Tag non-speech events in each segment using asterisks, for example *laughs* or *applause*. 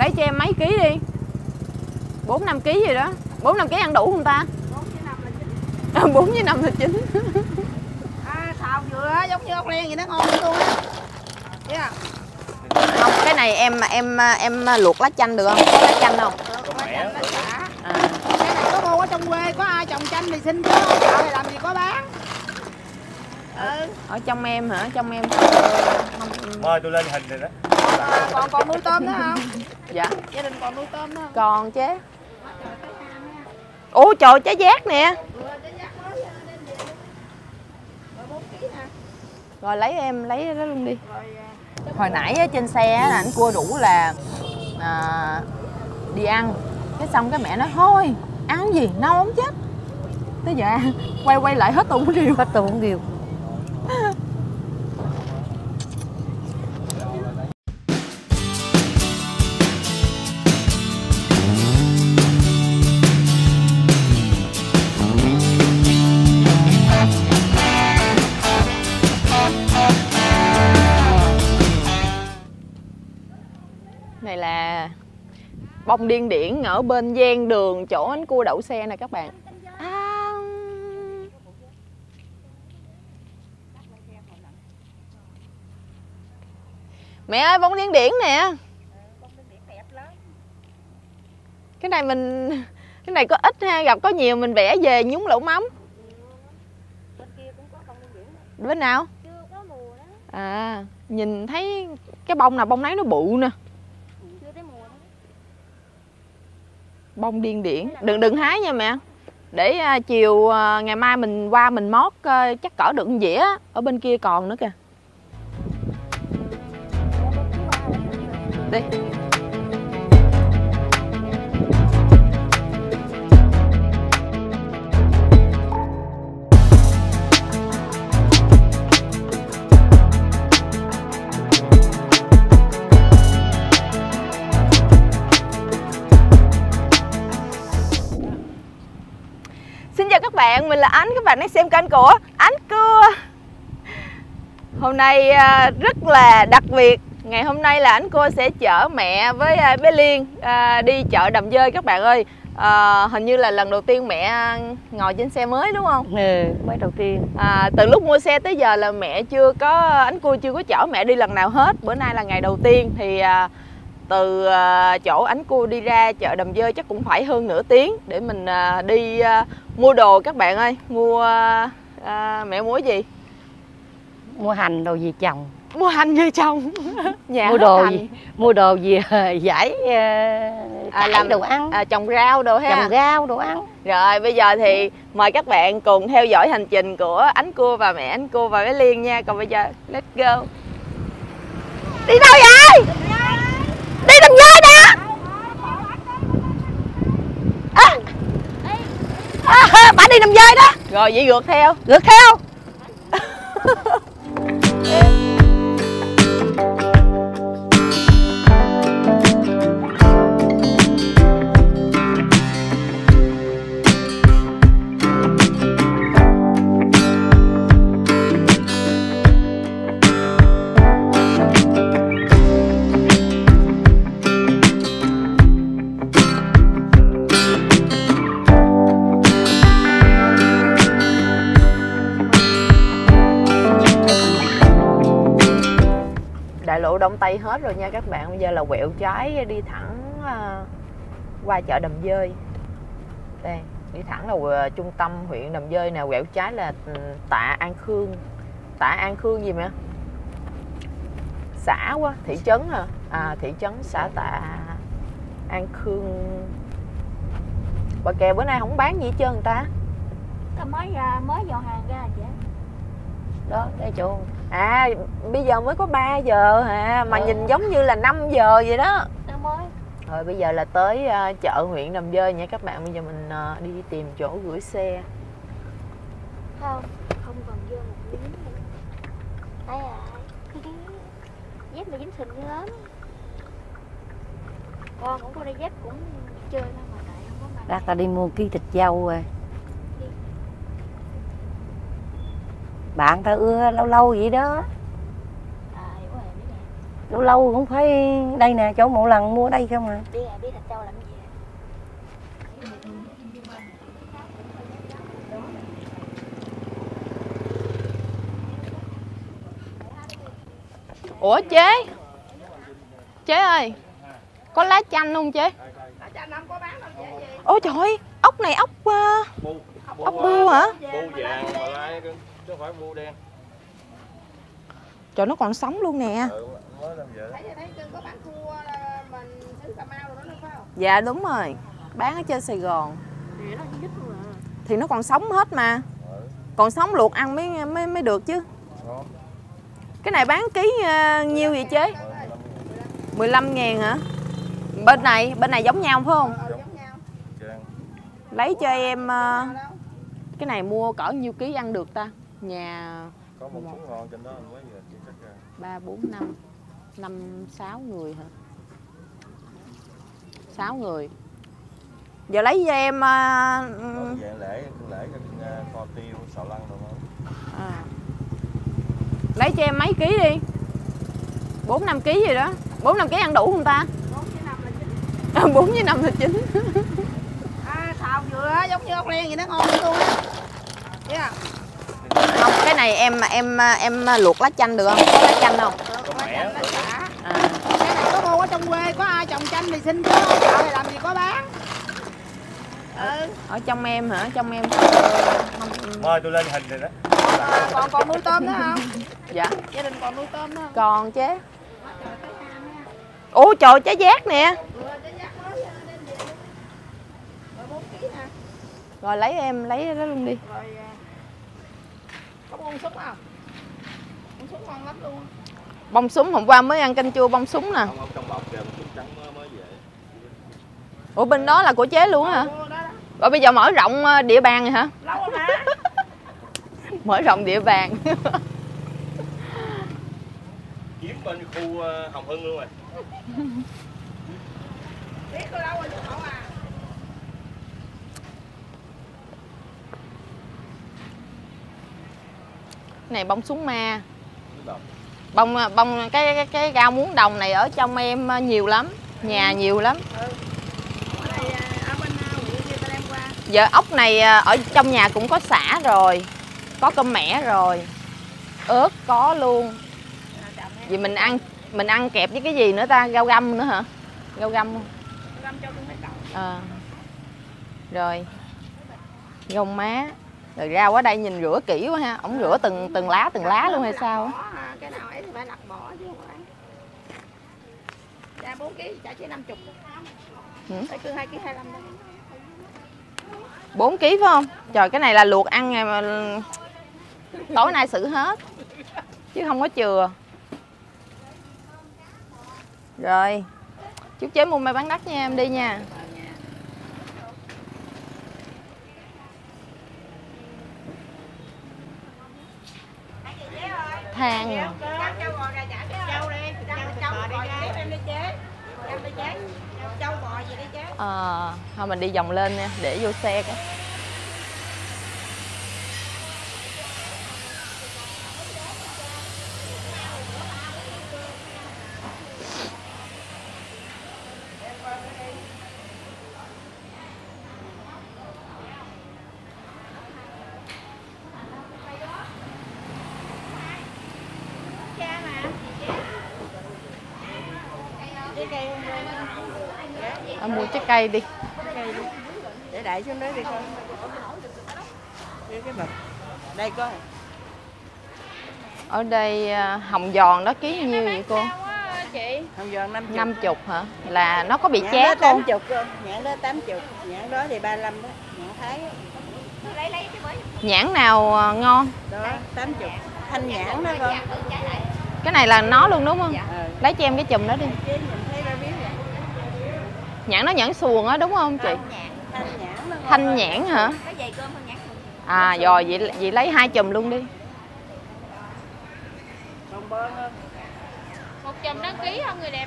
lấy cho em mấy ký đi. Bốn năm ký gì đó. Bốn năm ký ăn đủ không ta? Bốn với năm là chín. À, xào dừa giống như ốc len vậy nó ngon luôn á. Yeah. không cái này em em em luộc lá chanh được không? Có lá chanh không? Được, lá chanh, lá xả. à, cái này có mua ở trong quê có ai trồng chanh thì xin chứ chợ thì làm gì có bán. Ừ. Ở trong em hả? Trong em không mời tôi lên hình rồi đó à, còn còn nuôi tôm nữa không? Dạ. Gia đình còn nuôi tôm nữa không? Còn chứ. Ủa trời trái giác nè. Rồi lấy em lấy đó luôn đi. Hồi nãy á, trên xe á, là anh cua đủ là à, đi ăn. Cái xong cái mẹ nói thôi ăn gì nâu không chết. Tới giờ ăn, quay quay lại hết tụng rìu hết không điều bông điên điển ở bên gian đường chỗ anh cua đậu xe nè các bạn. À... mẹ ơi bông điên điển nè. Cái này mình cái này có ít ha gặp có nhiều mình vẽ về nhúng lẩu mắm. Bên nào? À nhìn thấy cái bông nào bông nấy nó bự nè bông điên điển. Đừng đừng hái nha mẹ. Để à, chiều à, ngày mai mình qua mình mót à, chắc cỡ được dĩa ở bên kia còn nữa kìa. Đi. Bạn, mình là Ánh, các bạn đang xem kênh của Ánh Cưa. Hôm nay à, rất là đặc biệt Ngày hôm nay là Ánh Cưa sẽ chở mẹ với à, bé Liên à, đi chợ Đầm Dơi các bạn ơi. À, Hình như là lần đầu tiên mẹ ngồi trên xe mới đúng không? ừ, mới đầu tiên. À, từ lúc mua xe tới giờ là mẹ chưa có ánh cua chưa có chở mẹ đi lần nào hết. Bữa nay là ngày đầu tiên thì à, từ à, chỗ ánh cua đi ra chợ đầm dơi chắc cũng phải hơn nửa tiếng để mình à, đi à, mua đồ. Các bạn ơi mua à, mẹ mua gì? Mua hành đồ gì chồng? Mua hành về chồng? *laughs* Nhà mua đồ hành. gì? Mua đồ gì giải à, làm- đồ ăn. à, trồng rau đồ ha. Trồng rau đồ ăn. Rồi bây giờ thì mời các bạn cùng theo dõi hành trình của ánh cua và mẹ ánh cua và bé Liên nha. Còn bây giờ let's go. Đi đâu vậy? Đi đầm dơi nè. À, à, Bà đi đầm dơi đó. Rồi vậy gượt theo. Ngược theo *laughs* Đông Tây hết rồi nha các bạn. Bây giờ là quẹo trái đi thẳng à, qua chợ Đầm Dơi. Đây, đi thẳng là à, trung tâm huyện Đầm Dơi nè. Quẹo trái là ừ, tạ An Khương. Tạ An Khương gì mẹ? Xã quá, thị trấn hả? À, thị trấn xã tạ An Khương. Bà kè bữa nay không bán gì hết trơn người ta. Tao mới ra mới dọn hàng ra chị đó cái chỗ À, bây giờ mới có 3 giờ hả? Mà Ừ. nhìn giống như là 5 giờ vậy đó. Rồi bây giờ là tới ờ, chợ huyện Đầm Dơi nha. Các bạn Bây giờ mình ờ, đi tìm chỗ gửi xe. Không không còn vô một miếng nữa. Thấy à dép mày dính sình dữ lắm. Con cũng có đôi dép cũng chơi đâu mà tại không có mặt ra ta đi mua ký thịt dâu rồi bạn ta ưa lâu lâu vậy đó. Lâu lâu cũng phải đây nè chỗ một lần mua đây không à? Đi à, đi thịt trâu làm gì ủa chế? Chế ơi có lá chanh không chế? Ôi trời ơi, ốc này ốc bu ốc bươu hả? Bu vàng chứ không phải bu đen. Trời nó còn sống luôn nè. Ừ, mới làm vậy thấy thấy cưng có bán cua là mình xứ cà mau rồi đó đúng không? Dạ đúng rồi. Bán ở trên sài gòn. Nè nó luôn à. Thì nó còn sống hết mà. Ừ, còn sống luộc ăn mới mới mới được chứ. Ngon. Cái này bán ký ờ, nhiêu vậy chế Mười lăm ngàn. 15 ngàn hả? Bên này bên này giống nhau phải không? Giống nhau. Trang. lấy cho em ờ, cái này mua cỡ nhiêu ký ăn được ta nhà có một. súng ngon trên đó anh mới vừa chia cắt ra. Ba bốn năm. Năm sáu người hả? Sáu người. Giờ lấy cho em về lễ lễ cho uh, kho tiêu xào lăng rồi đó à. lấy cho em mấy ký đi. Bốn năm ký gì đó. Bốn năm ký ăn đủ không ta? Bốn với năm là chín. Chín. À xào dừa giống như ốc len vậy nó ngon luôn á. Không? không cái này em em em luộc lá chanh được không? Có lá chanh không? Con lá chanh lá xả à. cái này có mua ở trong quê có ai trồng chanh thì xin chứ chợ này làm gì có bán. Ừ. Ở trong em hả? Trong em không? Mời tôi lên hình rồi đó. À, còn còn nuôi tôm nữa không? Dạ. Gia đình còn nuôi tôm nữa không? Còn chế ủa trời trái giác nè. Ừ, à, rồi nè lấy em lấy đó luôn đi. Rồi à, có buông súng không buông súng ngon lắm luôn. Bông súng hôm qua mới ăn canh chua bông súng nè. Không không trong bọc kìa một súng trắng mới mới về. Ủa bên đó là của chế luôn hả? Mua đó đó. rồi bây giờ mở rộng ờ, địa bàn rồi hả? Lâu rồi mà. *laughs* Mở rộng địa bàn. *laughs* Kiếm bên khu ờ, Hồng Hưng luôn rồi. Biết lâu rồi chứ à này bông súng ma. Cái đọc. bông bông cái cái cái rau muống đồng này ở trong em ờ, nhiều lắm nhà nhiều lắm. Đây à, ở bên à, huyện kia ta đem qua? Giờ ốc này ở trong nhà cũng có xả rồi có cơm mẻ rồi ớt có luôn. À, vậy mình ăn mình ăn kẹp với cái gì nữa ta? Rau găm nữa hả? Rau găm không cậu. Ờ. rồi. Gông má rồi rau ở đây nhìn rửa kỹ quá ha. Ổng rửa từng từng lá từng lá luôn hay sao? À, cái nào ấy thì phải lặt bỏ chứ không phải. Ra 4 kg trả chỉ 50 Ừ. Phải cứ 2 kg 25 đó 4 kg phải không? Trời cái này là luộc ăn ngày mà tối nay xử hết. Chứ không có chừa. Rồi chúc chế mua may bán đắt nha em đi nha than à. Châu bò ra trả cái châu đi Châu châu bò đi em đi chế Em đi chế Châu bò gì đi chế Ờ, thôi mình đi vòng lên nha để vô xe cái Đi cây à, mua trái cây đi. Để đại xuống đấy đi. Con cái bịch. Đây coi ở đây à, hồng giòn đó ký nhiêu vậy cô? chị? Hồng giòn 50 năm chục hả? Là nó có bị Nhãn chét đó không? 80 cơ Nhãn đó 80 Nhãn đó thì 35 đó. Nhãn Thái nhãn nào à, ngon? Đó 80 Thanh nhãn đó con cái này là nó luôn đúng không? Ờ lấy cho em cái chùm đó đi Chứ nhìn thấy ra biết rồi nhãn nó nhãn xuồng á đúng không chị? Thanh nhãn thanh nhãn hả? À rồi vậy vậy lấy hai chùm luôn đi. Hơn Một chùm đăng ký không người đẹp?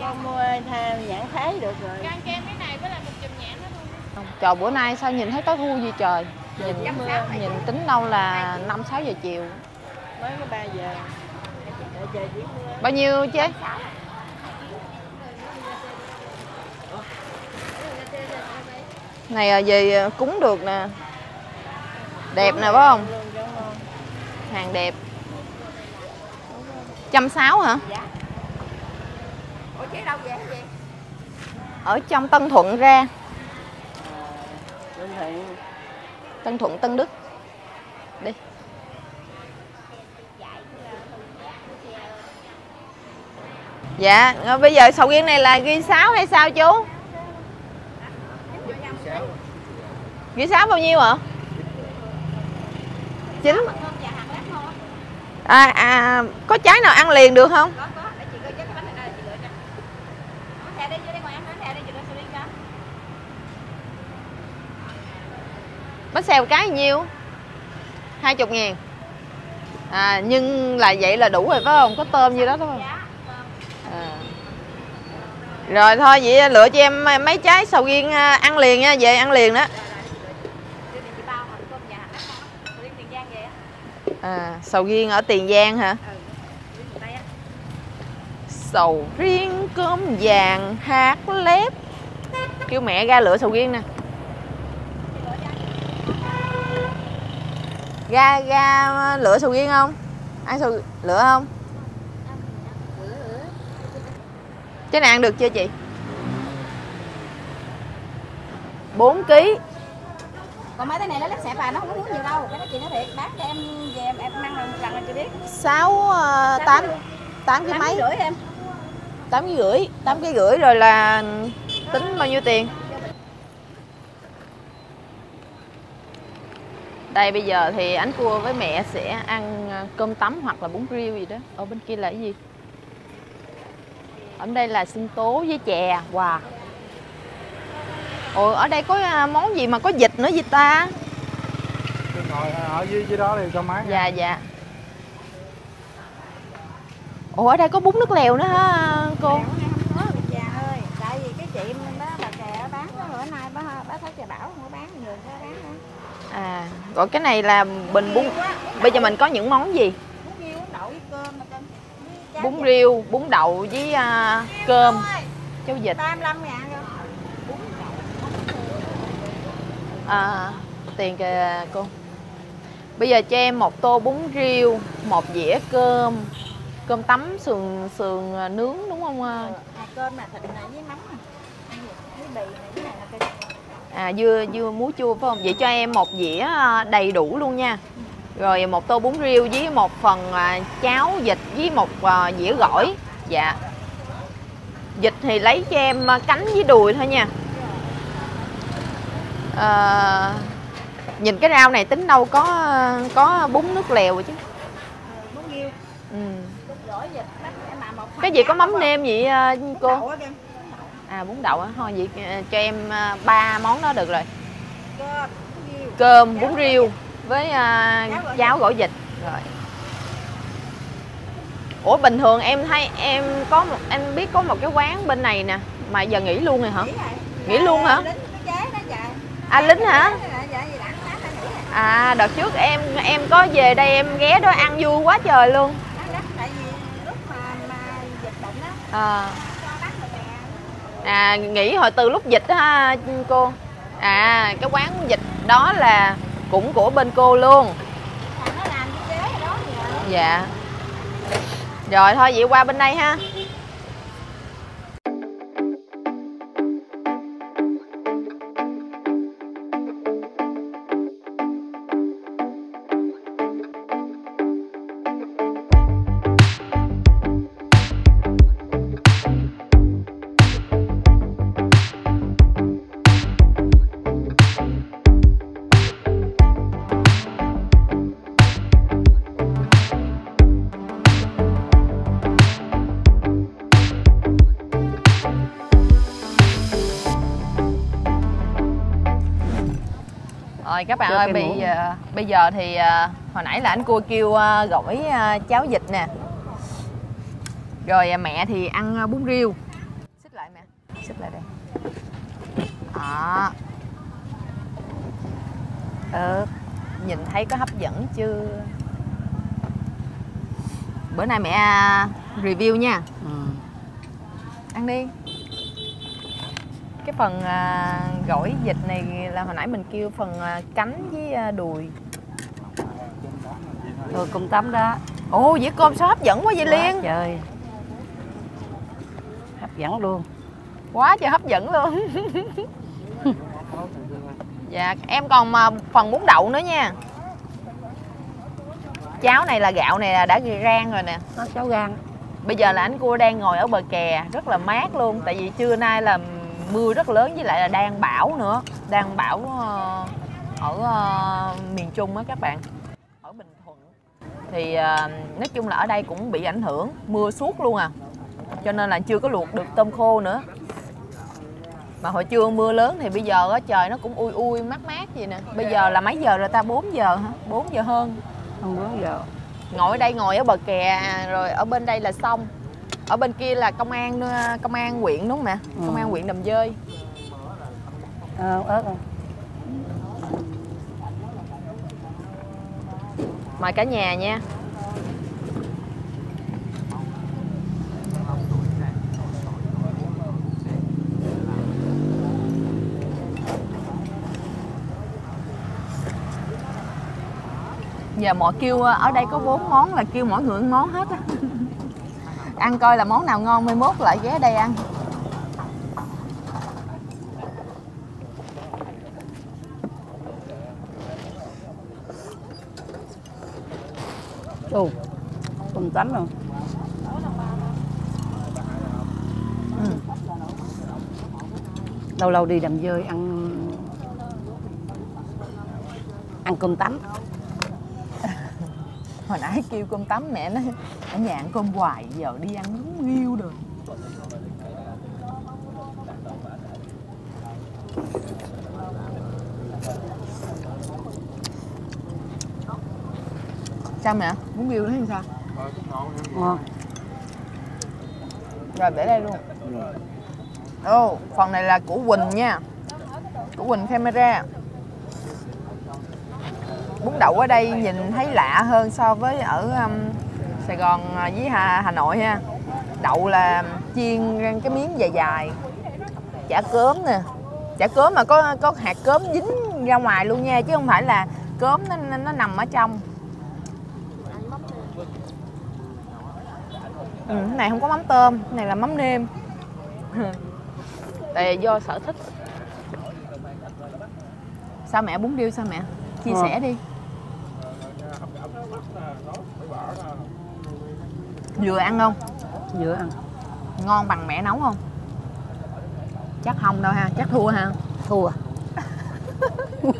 Con mua tha nhãn Thái được rồi. Ăn kem cái này với lại một chùm nhãn đó thôi. Trời bữa nay sao nhìn thấy tối thui gì trời? Nhìn nhìn tính đâu là năm sáu giờ chiều. Mới có 3 giờ để trời chuyển mưa bao nhiêu chế này à, về à, cúng được nè. Đẹp nè phải không? Hàng đẹp. Trăm sáu hả? Vậy ở trong Tân Thuận ra. Tân Thuận Tân Đức. Đi dạ bây giờ sầu riêng này là ghi sáu hay sao chú? Ghi sáu bao nhiêu ạ? Chín. À, à có trái nào ăn liền được không? Cái bánh xèo cái nhiêu hai chục ngàn. À nhưng là vậy là đủ rồi phải không? Có tôm như đó đúng không rồi thôi vậy lựa cho em mấy trái sầu riêng à, ăn liền nha về ăn liền đó. À, sầu riêng ở tiền giang hả? Sầu riêng sầu riêng cơm vàng hạt lép. Kêu mẹ ra lựa sầu riêng nè. Ra ra lựa sầu riêng không? Ăn sầu lựa không? Cái này ăn được chưa chị? 4 kg còn mấy cái này nó lát xẹp à nó không có muốn nhiều đâu. Cái đó chị nói thiệt bán cho em về em em ăn lần lần là chị biết. 6 8 8 cái Tám mấy? rưỡi em. 8 cái rưỡi 8 cái rưỡi rồi là tính bao nhiêu tiền? Đây bây giờ thì ánh cua với mẹ sẽ ăn à, cơm tấm hoặc là bún riêu gì đó. Ở bên kia là cái gì ở đây là sinh tố với chè wow ồ ở đây có à, món gì mà có vịt nữa gì ta? Ngồi ở dưới dưới đó thì cho mát dạ dạ. Ồ ở đây có bún nước lèo nữa hả cô? Không có bị già ơi. Tại vì cái chị đó bà kè bán đó bữa nay bà bà thấy chị bảo không có bán nhiều có bán nữa à rồi cái này là bình bún bây giờ mình có những món gì bún riêu bún đậu với cơm mà cơm với cháo bún riêu bún đậu với à, cơm. Cháo vịt. 35 ngàn rồi à, tiền kìa cô. Bây giờ cho em một tô bún riêu một dĩa cơm. Cơm tấm sườn sườn à, nướng đúng không à? à, cơm là thịt này với mắm này à dưa dưa muối chua phải không? Vậy cho em một dĩa đầy đủ luôn nha rồi một tô bún riêu với một phần à, cháo vịt với một à, dĩa gỏi. Dạ. Vịt thì lấy cho em à, cánh với đùi thôi nha. À, nhìn cái rau này tính đâu có có bún nước lèo chứ. Bún riêu ừ. cái gì có mắm nêm vậy cô? À bún đậu á. Thôi vậy cho em ba món đó được rồi. Cơm bún riêu với à, cháo gỏi vịt rồi. Ủa bình thường em thấy em có một em biết có một cái quán bên này nè mà giờ nghỉ luôn rồi hả? Nghỉ luôn hả? à lính hả? ta nghỉ rồi à đợt trước em em có về đây em ghé đó ăn vui quá trời luôn. À, à nghỉ hồi từ lúc dịch đó ha cô. À cái quán dịch đó là cũng của bên cô luôn. Dạ. Rồi thôi vậy qua bên đây ha Rồi các bạn ơi, bây giờ, bây giờ thì à, hồi nãy là anh cua kêu à, gỏi à, cháo vịt nè. Rồi à, mẹ thì ăn à, bún riêu. Xích lại mẹ. Xích lại đây. Đó. Ừ, nhìn thấy có hấp dẫn chưa? bữa nay mẹ review nha ừ. ăn đi cái phần à, gỏi vịt này là hồi nãy mình kêu phần à, cánh với à, đùi. Rồi cung tắm đó. Ồ dĩa cơm sao hấp dẫn quá vậy liên? Quá trời. Hấp dẫn luôn. Quá trời hấp dẫn luôn. *laughs* Dạ em còn mà phần bún đậu nữa nha. Cháo này là gạo này là đã rang rồi nè. Nó cháo gan. Bây giờ là anh cua đang ngồi ở bờ kè rất là mát luôn tại vì trưa nay là mưa rất lớn với lại là đang bão nữa. Đang bão ờ, ở ờ, miền trung á các bạn. Ở bình thuận. Thì ờ, nói chung là ở đây cũng bị ảnh hưởng mưa suốt luôn à. Cho nên là chưa có luộc được tôm khô nữa. Mà hồi trưa mưa lớn thì bây giờ á trời nó cũng ui ui mát mát gì nè. Bây giờ là mấy giờ rồi ta? 4 giờ hả? 4 giờ hơn. Không bốn giờ. Ngồi ở đây ngồi ở bờ kè rồi ở bên đây là sông ở bên kia là công an công an huyện đúng không mẹ? Ừ. công an huyện đầm dơi. Ờ, ớt không mời cả nhà nha. Giờ mọi kêu ở đây có bốn món là kêu mỗi người một món hết á ăn coi là món nào ngon mai mốt lại ghé đây ăn. Ồ, cung tắm luôn. Ừ. lâu lâu đi đầm dơi ăn ăn cơm tắm hồi nãy kêu cơm tắm mẹ nói ở nhà ăn cơm hoài giờ đi ăn đúng nghiêu rồi. Sao mẹ? Muốn nghiêu thấy sao? Ngon. Rồi để đây luôn. Ồ phần này là của quỳnh nha. Của quỳnh camera. Bún đậu ở đây nhìn thấy lạ hơn so với ở um, Sài Gòn à, với Hà, Hà Nội ha. Đậu là chiên cái miếng dài dài. Chả cớm nè. Chả cớm mà có có hạt cớm dính ra ngoài luôn nha chứ không phải là cớm nó, nó, nằm ở trong. Ừ, cái này không có mắm tôm cái này là mắm nêm. *laughs* Tại do sở thích. Sao mẹ bún điêu sao mẹ? Chia Ngon. sẻ đi vừa ăn không? Vừa ăn. Ngon bằng mẹ nấu không? Chắc không đâu ha chắc thua ha. Thua. *laughs*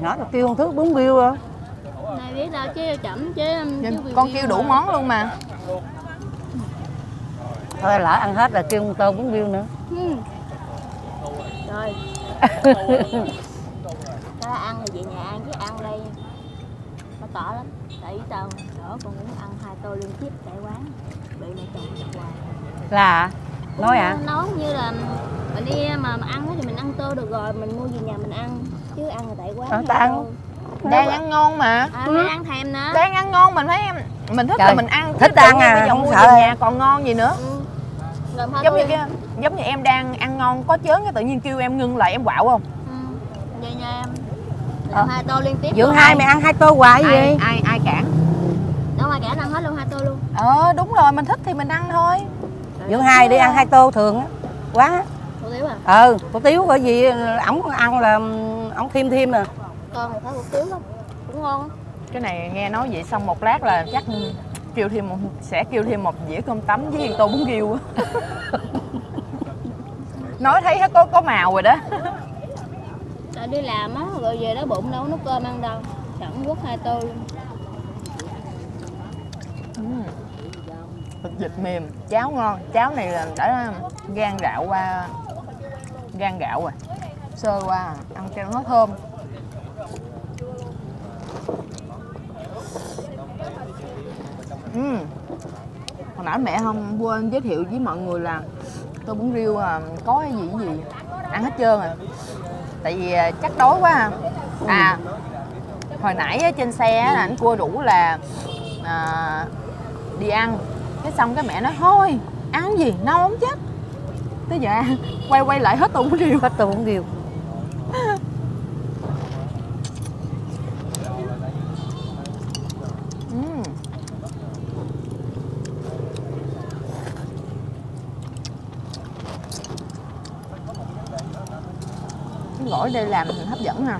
Nói là kêu con thứ bún biêu à này biết đâu chứ chậm chứ chứ vì con kêu đủ món luôn mà. Thôi lỡ ăn hết là kêu con tôm bún biêu nữa. Ừ. rồi *laughs* ta ăn thì về nhà ăn chứ ăn đây tỏ lắm. Tại vì tao đỡ con cũng ăn hai tô liên tiếp tại quán. Bị mẹ chồng chặt hoài. Là? Nói à nấu như là mình đi mà, mà ăn thì mình ăn tô được rồi mình mua về nhà mình ăn. Chứ ăn là tại quán Ờ, hai ta ăn. tô. đang ăn ngon mà. À, mày ăn thèm nữa. Đang ăn ngon mình thấy em mình thích Trời, là mình ăn thích ăn à, bây giờ không mua sợ. về nhà còn ngon gì nữa. Ừ. Giống như cái giống như em đang ăn ngon có chớn cái tự nhiên kêu em ngưng lại em quạo không? Ừ. về nhà em Ờ. hai tô liên tiếp dưỡng hai mày ăn hai tô hoài ai gì? Ai ai cản? Đâu mà cả ăn hết luôn hai tô luôn. Ờ đúng rồi mình thích thì mình ăn thôi. Dưỡng hai đi ăn hai tô thường á. Quá. Hủ tiếu à? Ờ hủ tiếu bởi vì ổng ăn là ổng thêm thêm nè con thì thấy hủ tiếu lắm cũng ngon cái này nghe nói vậy xong một lát là chắc kêu thêm một sẽ kêu thêm một dĩa cơm tấm với tô bún riêu á. *laughs* Nói thấy nó có có màu rồi đó đi làm á rồi về đó bụng đâu nấu cơm ăn đâu. Sẵn quất hai tô luôn thịt vịt mềm cháo ngon. Cháo này là đã gan gạo qua gan gạo rồi. Sơ qua ăn cho nó thơm. Ừ. Hồi nãy mẹ không quên giới thiệu với mọi người là tô bún riêu à, có cái gì cái gì? Ăn hết trơn rồi tại vì à, chắc đói quá à, à hồi nãy trên xe là anh cua rủ là à, đi ăn. Cái xong cái mẹ nói thôi ăn gì nâu không chết. Tới giờ quay quay lại hết tụng điều. Hết tôi cũng kêu Ừm cái đây làm hấp dẫn nè.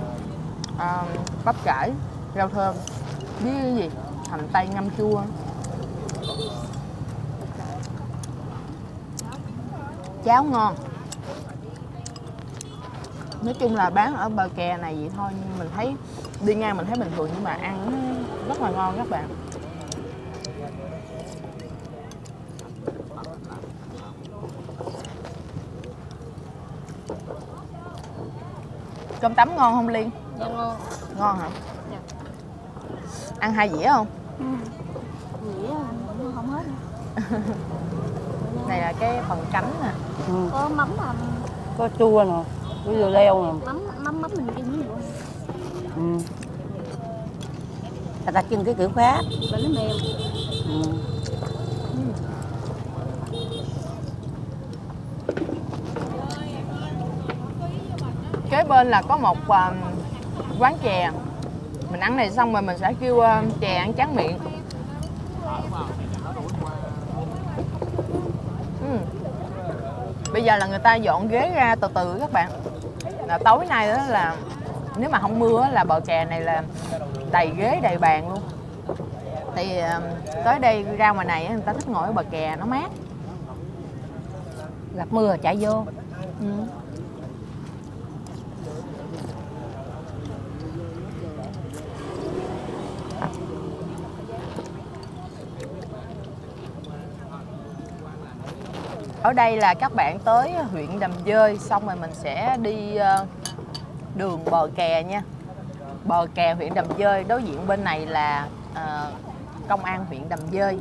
À, bắp cải rau thơm với cái gì? Hành tây ngâm chua. Cháo ngon. Nói chung là bán ở bờ kè này vậy thôi nhưng mình thấy đi ngang mình thấy bình thường nhưng mà ăn rất là ngon các bạn. Cơm tấm ngon không liên? Dạ ngon. Ngon hả? Dạ. ăn hai dĩa không? Dĩa cũng không hết *laughs* này là cái phần cánh nè. Ừ. có mắm hầm Có chua nè Có dừa leo nè. Mắm mắm mắm mình chưng nữa ừ. Ta chưng cái kiểu khác. Nó mềm kế bên là có một um, quán chè. Mình ăn này xong rồi mình sẽ kêu uh, chè ăn tráng miệng. Ừm. bây giờ là người ta dọn ghế ra từ từ các bạn. Là tối nay đó là nếu mà không mưa là bờ kè này là đầy ghế đầy bàn luôn. Thì um, tới đây ra ngoài này người ta thích ngồi ở bờ kè nó mát. Gặp mưa chạy vô. Ừ. Ở đây là các bạn tới huyện Đầm Dơi xong rồi mình sẽ đi ờ, đường bờ kè nha. Bờ kè huyện Đầm Dơi đối diện bên này là ờ, công an huyện Đầm Dơi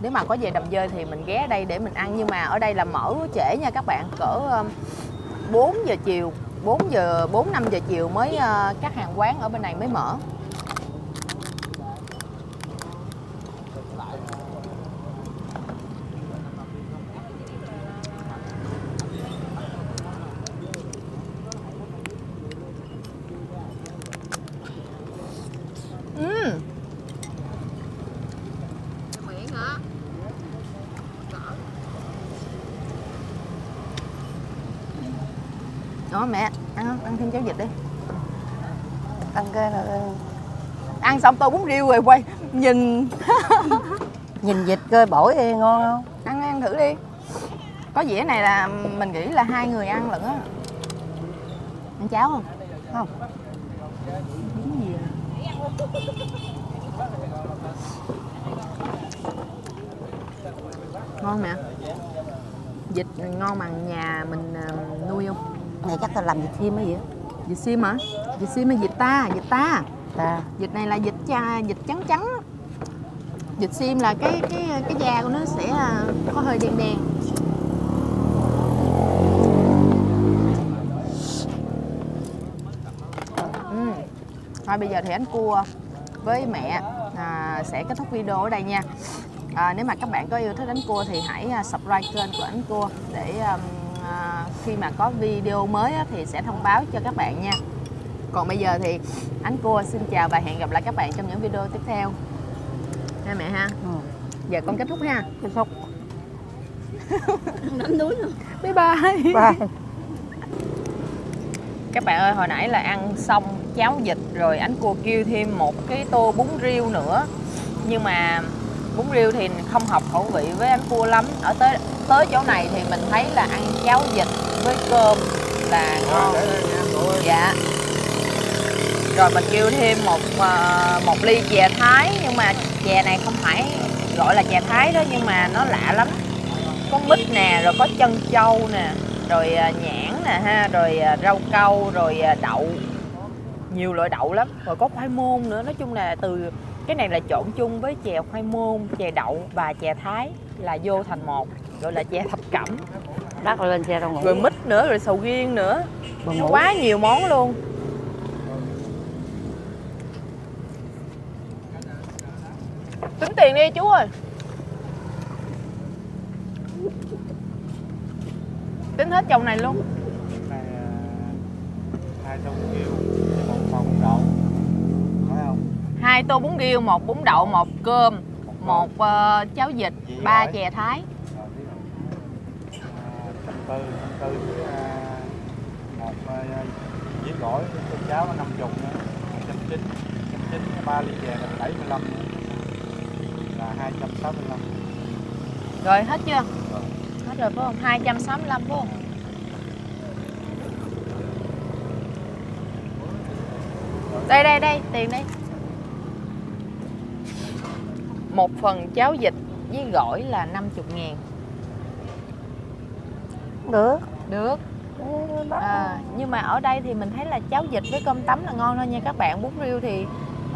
nếu mà có về đầm dơi thì mình ghé đây để mình ăn nhưng mà ở đây là mở trễ nha các bạn cỡ ờ, 4 giờ chiều 4 giờ 4 5 giờ chiều mới uh, các hàng quán ở bên này mới mở Ừm. miệng hả Đó mẹ ăn không? ăn thêm cháo vịt đi Ăn cái là ăn xong tô bún riêu rồi quay nhìn. *laughs* Nhìn vịt coi bổi ê, ngon không? Ăn ăn thử đi. Có dĩa này là mình nghĩ là hai người ăn lận á. Ăn cháo không? Không. Gì ngon mẹ vịt ngon bằng nhà mình à, nuôi không? Này chắc là làm vịt thêm ấy vậy vịt sim hả? Vịt sim hay vịt ta? Vịt ta. Ta. Vịt này là vịt cha dịch trắng trắng dịch sim là cái cái cái da của nó sẽ à, có hơi đen đen. Ừ. thôi bây giờ thì anh cua với mẹ à, sẽ kết thúc video ở đây nha. À, nếu mà các bạn có yêu thích đánh cua thì hãy à, subscribe kênh của anh cua để um, à, khi mà có video mới á, thì sẽ thông báo cho các bạn nha còn bây giờ thì ánh cua xin chào và hẹn gặp lại các bạn trong những video tiếp theo. Ha mẹ ha. Ừ. giờ con kết thúc ha. Cái sốc *laughs* đánh núi luôn. Bye bye. Ba các bạn ơi hồi nãy là ăn xong cháo vịt rồi ánh cua kêu thêm một cái tô bún riêu nữa. Nhưng mà bún riêu thì không hợp khẩu vị với ánh cua lắm. Ở tới tới chỗ này thì mình thấy là ăn cháo vịt với cơm là ngon. dạ rồi mình kêu thêm một ờ, một ly chè thái nhưng mà chè này không phải gọi là chè thái đó nhưng mà nó lạ lắm. Có mít nè rồi có chân trâu nè rồi à, nhãn nè ha rồi à, rau câu rồi đậu. Nhiều loại đậu lắm rồi có khoai môn nữa. Nói chung là từ cái này là trộn chung với chè khoai môn chè đậu và chè thái là vô thành một gọi là chè thập cẩm. Đắt lên xe tao ngủ. Rồi mít nữa rồi sầu riêng nữa. Bần nó ngủ. quá nhiều món luôn tính tiền đi chú ơi. Tính hết chồng này luôn. Này à, hai trăm kêu với một phần đậu. Phải không? Hai tô bún riêu một bún đậu một cơm một ờ, cháo vịt Chị ba hỏi. chè thái. Trăm tư trăm tư với à, một à, với gỏi cơm cháo năm chục nữa. Trăm chín trăm chín ba ly chè là bảy mươi lăm là hai trăm sáu mươi lăm. Rồi hết chưa? Hết rồi phải không? 265 phải không? Đây đây đây tiền đây một phần cháo vịt với gỏi là 50 ngàn. Được. Được. À, nhưng mà ở đây thì mình thấy là cháo vịt với cơm tấm là ngon thôi nha. Các bạn bún riêu thì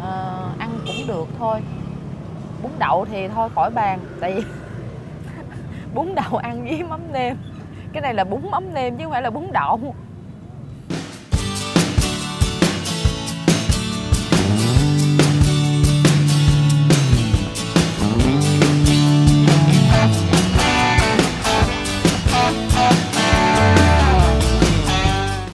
ờ, ăn cũng được thôi bún đậu thì thôi, khỏi bàn. Tại vì *laughs* bún đậu ăn với mắm nêm. Cái này là bún mắm nêm chứ không phải là bún đậu.